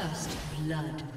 First blood.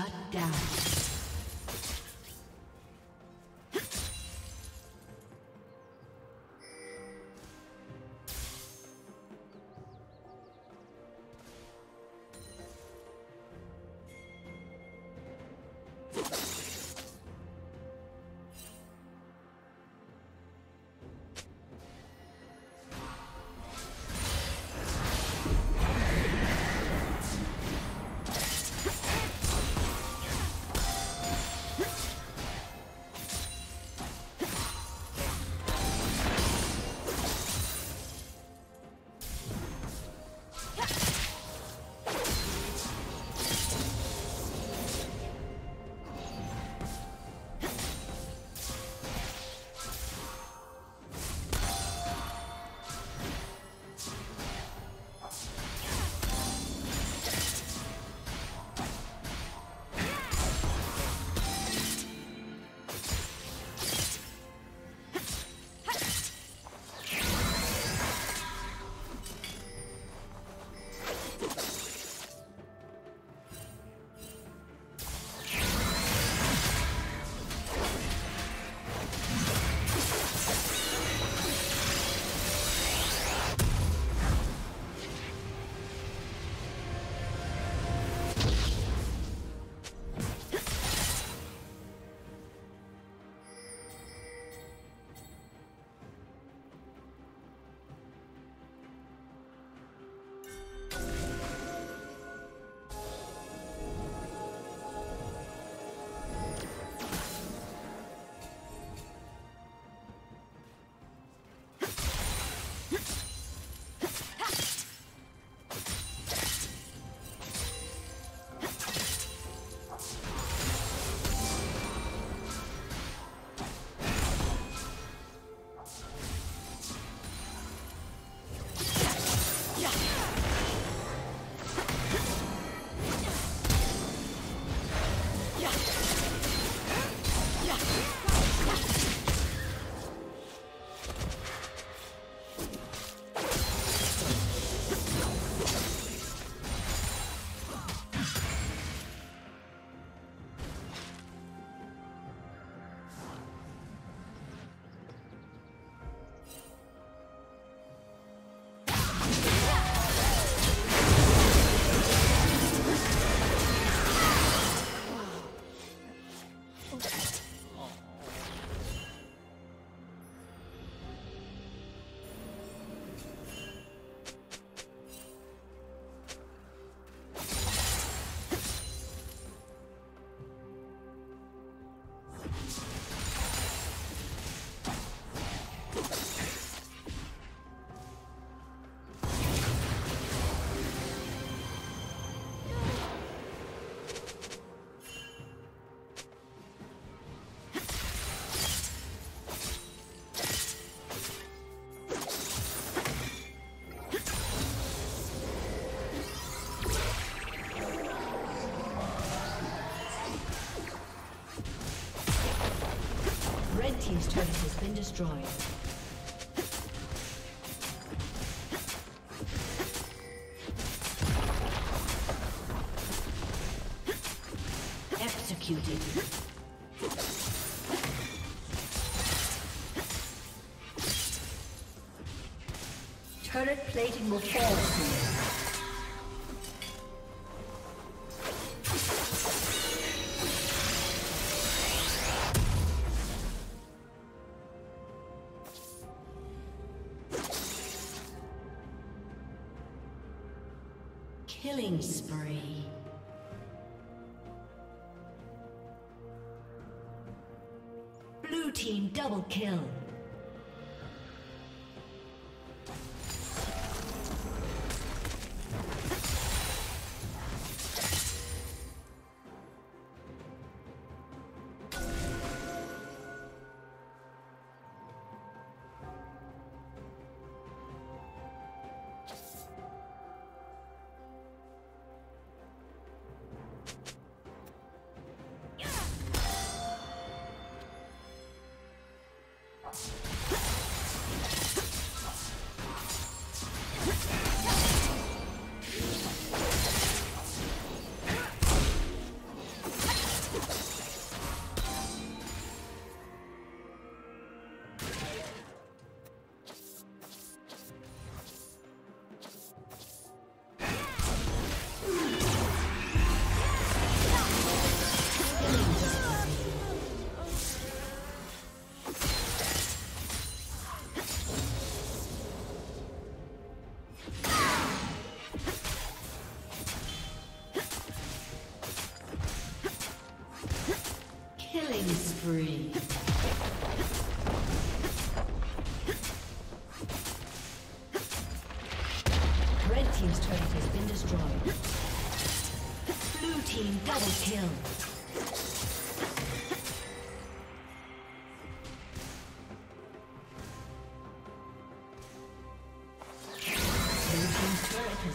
Shut down. Destroyed. Executed. Turret plating will fall soon.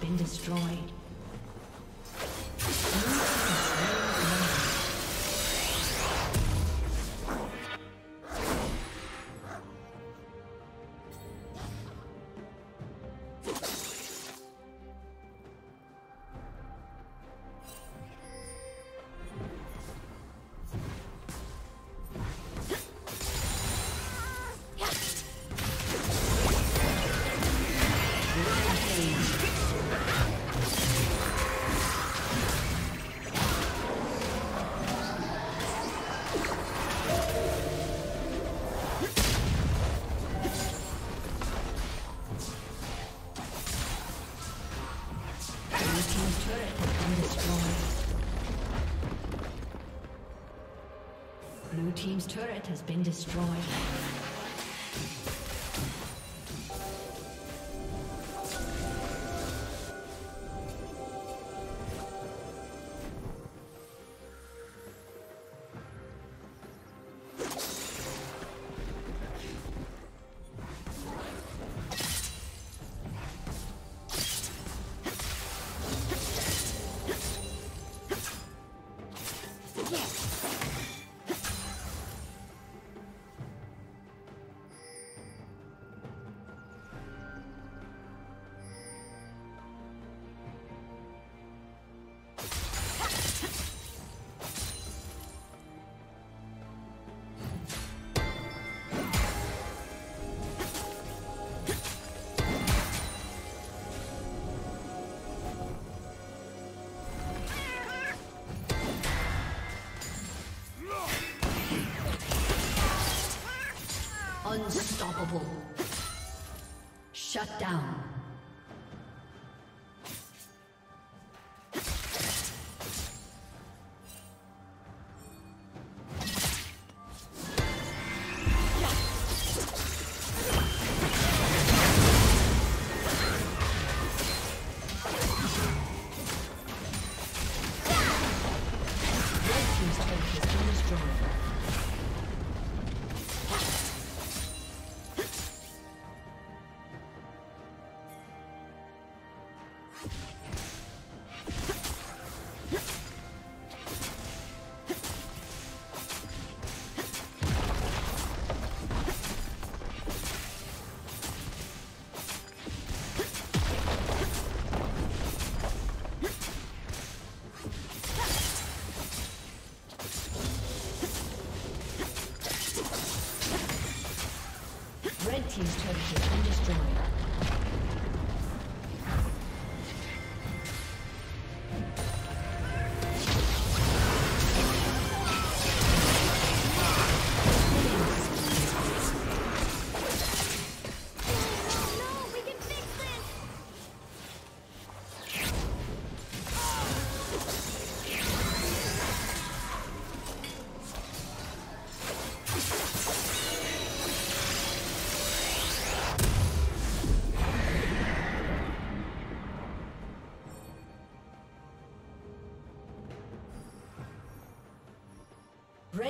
Been destroyed. Has been destroyed. Unstoppable. Shut down.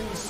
Killing